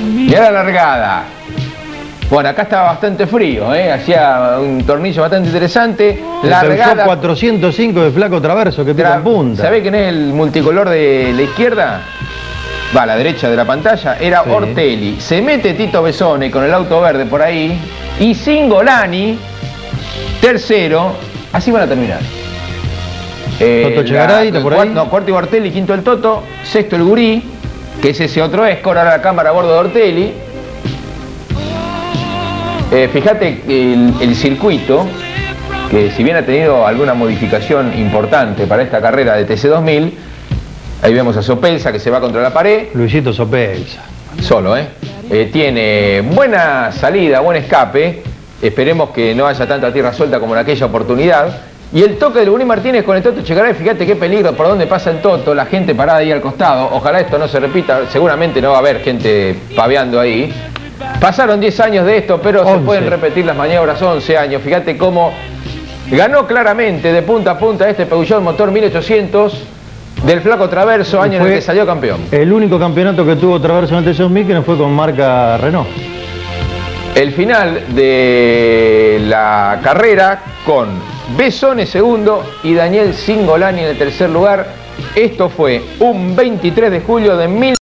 Mirá la largada. Bueno, acá estaba bastante frío, ¿eh? hacía un tornillo bastante interesante. La Largada. 405 de flaco traverso que pica en punta. ¿Sabés quién es el multicolor de la izquierda? Va a la derecha de la pantalla. Era Sí. Ortelli. Se mete Tito Besone con el auto verde por ahí. Y Singolani, tercero. Así van a terminar. Eh, Toto Chegaray, la- ¿está por ahí? No, cuarto y Ortelli, quinto el Toto. Sexto el Gurí, que es ese otro escor. Ahora la cámara a bordo de Ortelli. Eh, fíjate el, el circuito, que si bien ha tenido alguna modificación importante para esta carrera de TC2000, ahí vemos a Sopelsa que se va contra la pared, Luisito Sopelsa. solo, ¿eh? Eh, tiene buena salida, buen escape, esperemos que no haya tanta tierra suelta como en aquella oportunidad. Y el toque de Lugurí Martínez con el Toto Chegaray, fíjate qué peligro, por dónde pasa el Toto, la gente parada ahí al costado. Ojalá esto no se repita, seguramente no va a haber gente paveando ahí. Pasaron 10 años de esto, pero se 11. pueden repetir las maniobras 11 años. Fíjate cómo ganó claramente de punta a punta este Peugeot motor 1800 del Flaco Traverso, año en el que salió campeón. El único campeonato que tuvo Traverso en el TC2000 que no fue con marca Renault. El final de la carrera con Besone segundo y Daniel Singolani en el tercer lugar. Esto fue un 23 de julio de 1000.